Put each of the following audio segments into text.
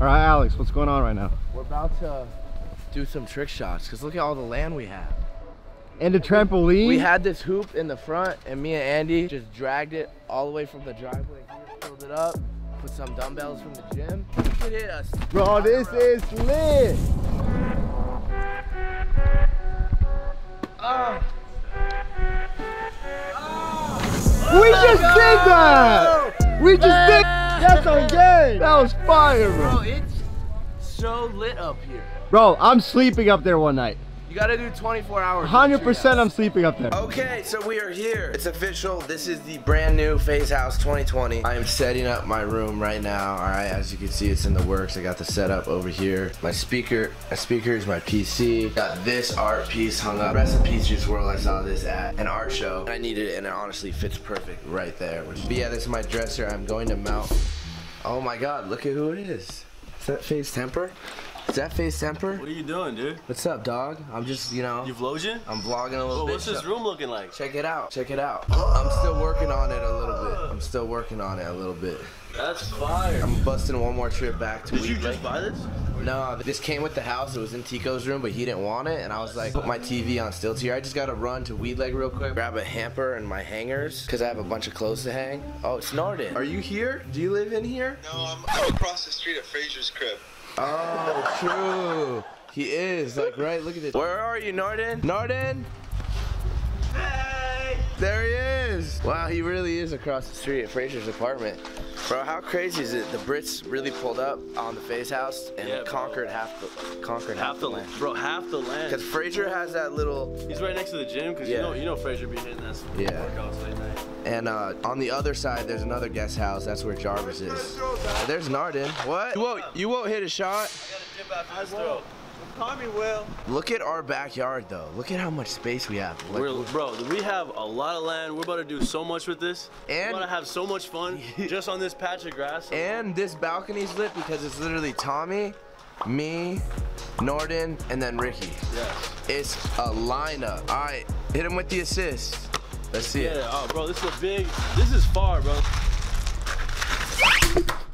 All right, Alex, what's going on right now? We're about to do some trick shots because look at all the land we have. And a trampoline? We had this hoop in the front and me and Andy just dragged it all the way from the driveway here, filled it up, put some dumbbells from the gym. Could hit us. Bro, this is lit. Ah. Ah. We just did that! We just did That's on game! That was fire, Bro, bro. it's so lit up here. Bro, I'm sleeping up there one night. You gotta do 24 hours. 100% I'm sleeping up there. Okay, so we are here. It's official. This is the brand new FaZe House 2020. I am setting up my room right now. All right, as you can see, it's in the works. I got the setup over here. My speaker, my speaker is my PC. Got this art piece hung up. Rest in peace, Juice WRLD. I saw this at an art show. I needed it, and it honestly fits perfect right there. But yeah, this is my dresser. I'm going to mount. Oh my God, look at who it is. Is that FaZe Temper? Is that FaZe Temper? What are you doing, dude? What's up, dog? I'm just, you know, You vlogging? I'm vlogging a little Oh, bit. what's this room looking like? Check it out. Check it out. I'm still working on it a little bit. I'm still working on it a little bit. That's fire. I'm busting one more trip back to Did you just Lake. buy this? No, this came with the house. It was in Teeqo's room, but he didn't want it. And I was like, put my TV on stilts here. I just gotta run to Weed Lake real quick, grab a hamper and my hangers, because I have a bunch of clothes to hang. Oh, it's Nordan. Are you here? Do you live in here? No, I'm, I'm across the street at Fraser's crib. Oh, true. He is. Like, right, look at this. Where are you, Nordan? Nordan? Hey! There he is. Wow, he really is across the street at Fraser's apartment. Bro, how crazy is it? The Brits really pulled up on the FaZe House and Yeah, bro. conquered half the conquered Half the land, bro. Half the land. Because Fraser has that little He's right next to the gym, cause Yeah. you know, you know, Fraser be hitting that Yeah. workouts late night. And uh, on the other side, there's another guest house. That's where Jarvis is. There's Nordan. What? You won't, you won't hit a shot? Dip after this throw. Tommy will. Look at our backyard, though. Look at how much space we have. Like, We're, bro, we have a lot of land. We're about to do so much with this. And- we're about to have so much fun just on this patch of grass. and this balcony's lit because it's literally Tommy, me, Nordan, and then Ricky. yes. It's a lineup. All right, hit him with the assist. Let's see Yeah, it. oh, bro, this is a big. This is far, bro.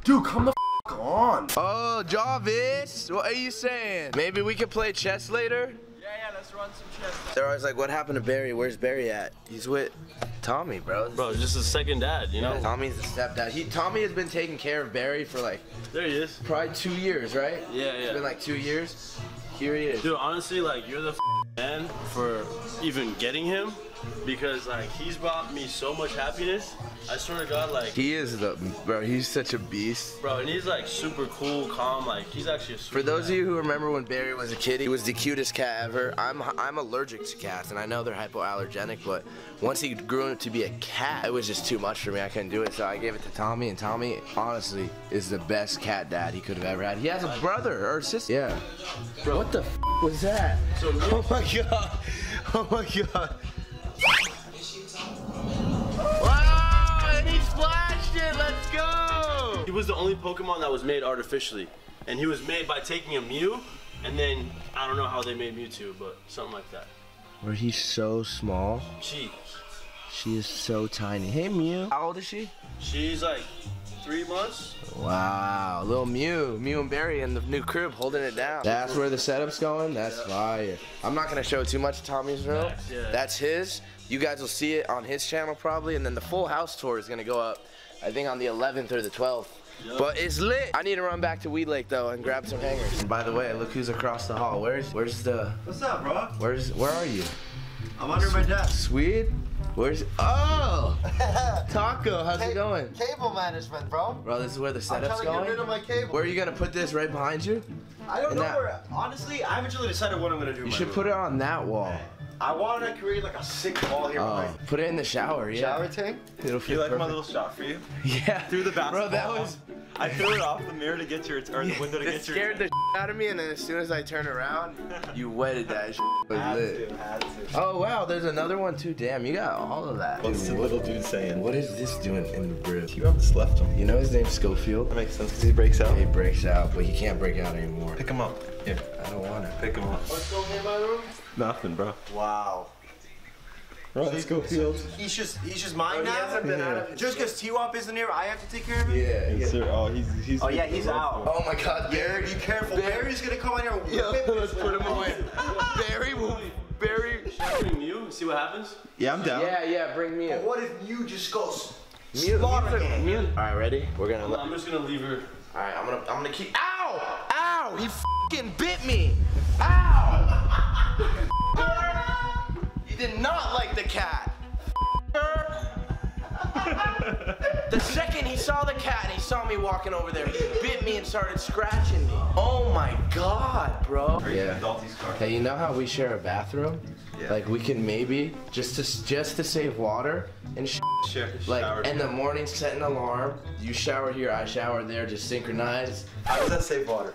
Dude, come the f on. Oh, Jarvis, what are you saying? Maybe we could play chess later? Yeah, yeah, let's run some chess. They're always like, what happened to Barry? Where's Barry at? He's with Tommy, bro. Bro, just a second dad, you know. Tommy's the stepdad. He Tommy has been taking care of Barry for like There he is. probably two years, right? Yeah, It's yeah. been like two years. Here he is. Dude, honestly, like you're the man for even getting him because like he's brought me so much happiness. I swear to God, like He is the bro. He's such a beast. bro, and he's like super cool, calm. Like he's actually a super For those of you who remember when Barry was a kid, he was the cutest cat ever. I'm I'm allergic to cats, and I know they're hypoallergenic, but once he grew up to be a cat, it was just too much for me. I couldn't do it, so I gave it to Tommy, and Tommy honestly is the best cat dad he could have ever had. He has a brother or a sister. Yeah. Bro, what the f was that? So oh my god. Oh my god. He was the only Pokemon that was made artificially, and he was made by taking a Mew, and then I don't know how they made Mewtwo, but something like that. Where he's so small. She, She is so tiny. Hey Mew. How old is she? she's like three months. Wow, little Mew, Mew and Barry in the new crib holding it down. That's where the setup's going. That's fire. I'm not gonna show too much of Tommy's room. Facts, yeah. That's his. You guys will see it on his channel probably, and then the full house tour is gonna go up. I think on the 11th or the 12th. But it's lit. I need to run back to Weed Lake though and grab some hangers. And by the way, look who's across the hall. Where's where's the What's up, bro? where's where are you? I'm under my desk. Swede? Where's oh Taco? How's it going? Cable management, bro. Bro, this is where the setup's I'm setup's trying to get going. rid of my cable. Where are you gonna put this right behind you? I don't And know that- where. Honestly, I haven't really decided what I'm gonna do. You should put it on that wall. I want to create like a sick wall here. Oh, behind. put it in the shower. Yeah. Shower tank. It'll feel You like my little shot for you? Yeah. Through the basketball. Bro, that was. I threw it off the mirror to get your or the window to It get your. scared the out of me, and then as soon as I turn around, you wetted that. It was Had lit. to, had to. Oh wow, there's another one too. Damn, you got all of that. What's the little dude saying? What is this doing in the rib? You haven't slept him. You know his name's Schofield. That makes sense because he breaks out. He breaks out, but he can't break out anymore. Pick him up. Here, I don't want to. pick him up. What's going on in my room? Nothing, bro. Wow. Ron Schofield. He's just he's just mine Oh, he now. hasn't been out of Just because T-Wop isn't here, I have to take care of him. Yeah. Yes, sir. Oh, he's he's. Oh yeah, he's out. Oh my God, Barry. Be careful. Barry's gonna come on here. and whip let's put him away. Barry will. Barry. Bring you, see what happens. Yeah, I'm down. Yeah, yeah. Bring me in. What if you just goes? Mute, Slaughter mute, him. All right, ready? We're gonna. Let, I'm just gonna leave her. all right, I'm gonna. I'm gonna keep. Ow! Ow! He fucking bit me. Ow! you did not like the cat. The second he saw the cat and he saw me walking over there, he bit me and started scratching me. Oh my god, bro. Yeah. Hey, you know how we share a bathroom? Yeah. Like we can maybe just to just to save water and sh- Sure. like in the morning set an alarm. You shower here, I shower there, just synchronize. How does that save water?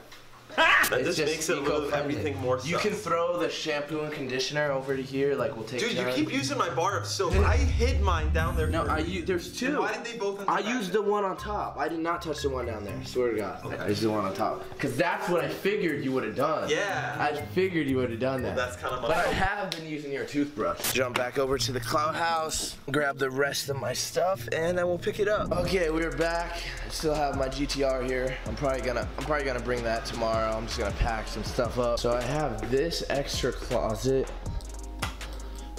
That It's just makes it a little, everything more. You sus. can throw the shampoo and conditioner over to here. Like we'll take. Dude, you keep using my bar of soap. I hid mine down there. No, for I you. there's two. Why did they both? end I up used back the one on top. I did not touch the one down there. Swear to God. Okay. I used the one on top. Cause that's what I figured you would have done. Yeah. I figured you would have done that. that's kinda my But I have been using your toothbrush. Jump back over to the clout house, grab the rest of my stuff, and then we'll pick it up. Okay, we're back. I still have my GTR here. I'm probably gonna I'm probably gonna bring that tomorrow. I'm just gonna pack some stuff up. So I have this extra closet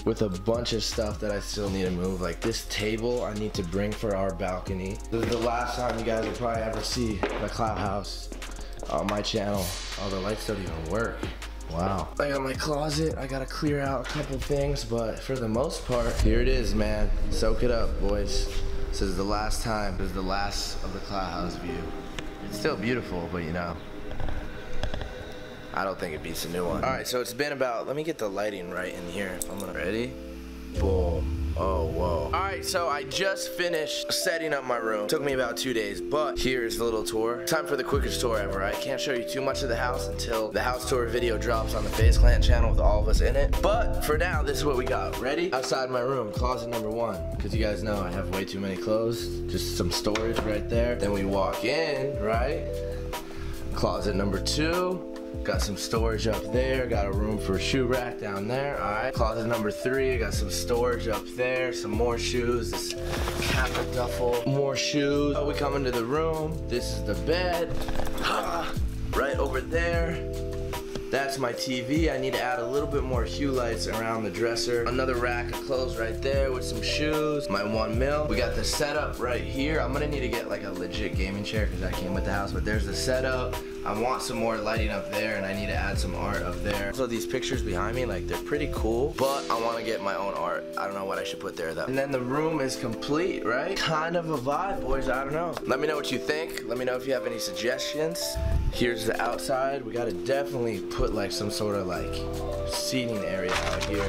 with a bunch of stuff that I still need to move. Like this table I need to bring for our balcony. This is the last time you guys will probably ever see the clout house on my channel. Oh, the lights don't even work. Wow. I got my closet. I gotta clear out a couple things, but for the most part, here it is, man. Soak it up, boys. This is the last time. This is the last of the clout house view. It's still beautiful, but you know. I don't think it beats a new one. All right, so it's been about, let me get the lighting right in here. I'm gonna, ready? Boom. Oh, whoa. All right, so I just finished setting up my room. Took me about two days, but here's the little tour. Time for the quickest tour ever. I can't show you too much of the house until the house tour video drops on the FaZe Clan channel with all of us in it. But for now, this is what we got. Ready? Outside my room, closet number one. Because you guys know I have way too many clothes. Just some storage right there. Then we walk in, right? Closet number two. Got some storage up there. Got a room for a shoe rack down there. All right. Closet number three. Got some storage up there. Some more shoes. This Kappa duffel. More shoes. Oh, we come into the room. This is the bed. Ah, right over there. That's my TV. I need to add a little bit more hue lights around the dresser. Another rack of clothes right there with some shoes. My one mil. We got the setup right here. I'm gonna need to get like a legit gaming chair because that came with the house. But there's the setup. I want some more lighting up there and I need to add some art up there. So these pictures behind me, like they're pretty cool, but I want to get my own art. I don't know what I should put there though. And then the room is complete, right? Kind of a vibe, boys. I don't know. Let me know what you think. Let me know if you have any suggestions. Here's the outside. We gotta definitely put like some sort of like seating area out here.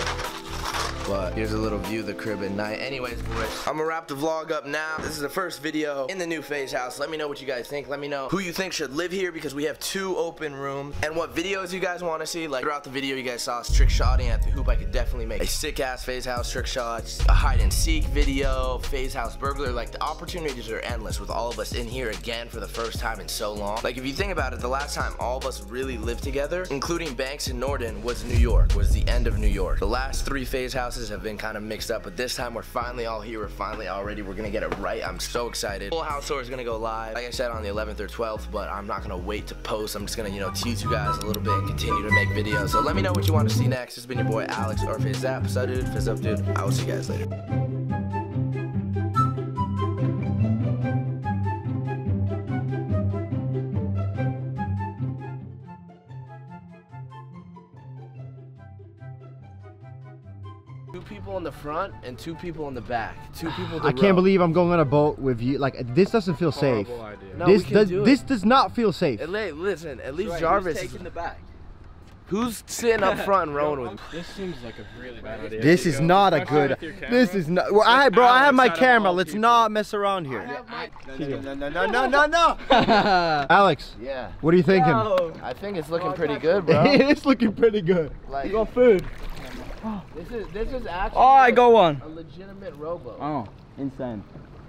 But here's a little view of the crib at night. Anyways, boys, I'm gonna wrap the vlog up now. This is the first video in the new FaZe house. Let me know what you guys think. Let me know who you think should live here because we have two open rooms and what videos you guys want to see. Like throughout the video, you guys saw us trick shotting at the hoop. I could definitely make a sick ass FaZe house trick shots, a hide and seek video, FaZe house burglar. Like the opportunities are endless with all of us in here again for the first time in so long. Like if you think about it, the last time all of us really lived together, including Banks and Nordan, was New York, was the end of New York. The last three FaZe houses have been kind of mixed up, but this time we're finally all here. We're finally all ready. We're gonna get it right. I'm so excited. Full house tour is gonna go live, like I said, on the 11th or 12th, but I'm not gonna wait to post. I'm just gonna, you know, tease you guys a little bit and continue to make videos. So let me know what you want to see next. Has been your boy Alex or FaZe Adapt. Dude, Fizz up, dude. I will see you guys later. Two people in the front and two people in the back. Two people. The I can't believe I'm going on a boat with you. Like this doesn't feel safe. No, this we can does do it. this does not feel safe. At le- listen, at least Jarvis. is- in the back. Who's sitting up front and rowing with? This seems like a really bad idea. This is not a good. This is not. Well, I bro, I have my Alex, out of camera. Let's not mess around here. No, no, no, no, no, no. Alex, Yeah, what are you thinking? I think it's looking pretty good, bro. it's looking pretty good. Like you got food. This is this is actually. Oh, I go one. A legitimate rowboat. Oh, insane.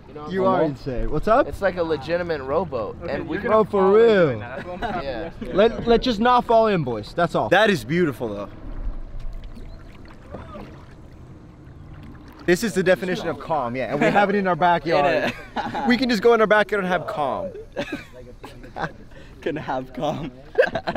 You, know You are saying? insane. What's up? It's like a legitimate rowboat, and we can. Bro, oh, for real. Yeah. Let let's just not fall in, boys. That's all. That is beautiful though. This is the definition of calm, yeah, and we have it in our backyard. we can just go in our backyard and have calm. Can have calm.